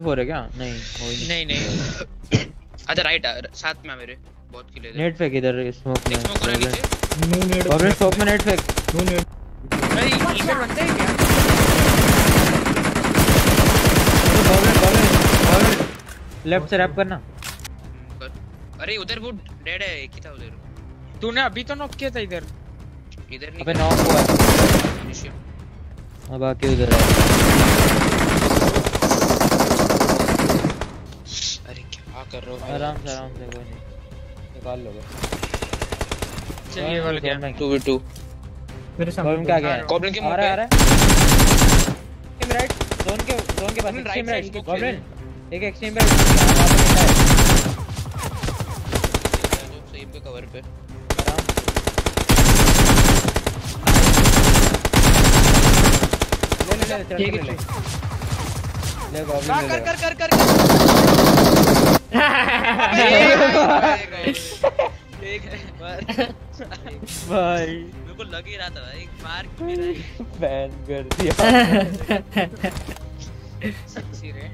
है क्या नहीं हो ही नहीं। नहीं नहीं। अच्छा राइट साथ में आ मेरे। बहुत किले दे नेट फेंक इधर स्मोक में। स्मोक करा नीचे। नो नेड गॉब्लिन स्मोक में नेट फेंक। नो नेड भाई इधर बनता है क्या? गॉब्लिन गॉब्लिन गॉब्लिन लेफ़्ट से रैप करना। हम्म, कर। अरे उधर वो डेड है एक ही था उधर। तूने अभी तो नॉक किया था इधर। इधर नहीं अबे नॉक हुआ है। अब आके उधर है। क्या कर रहे हो आराम से आराम से कोई नहीं। निकाल लोगे। चलिए वाला क्या 2v2 मेरे गॉब्लिन सामने का गया? है के मुँह रहा है आ रहा है। एक्सट्रीम राइट जोन के जोन के पास goblin extreme right right goblin एक एक्सट्रीम राइट वहाँ पे बैठा है। जो सही पे कवर पे। आराम ले ले ले चल ठीक ले है, ले। ले गॉब्लिन ले कर ले। कर कर कर एक है मार भाई। मेरे को लग ही रहा था भाई। मार बैन कर दिया। सच्ची रे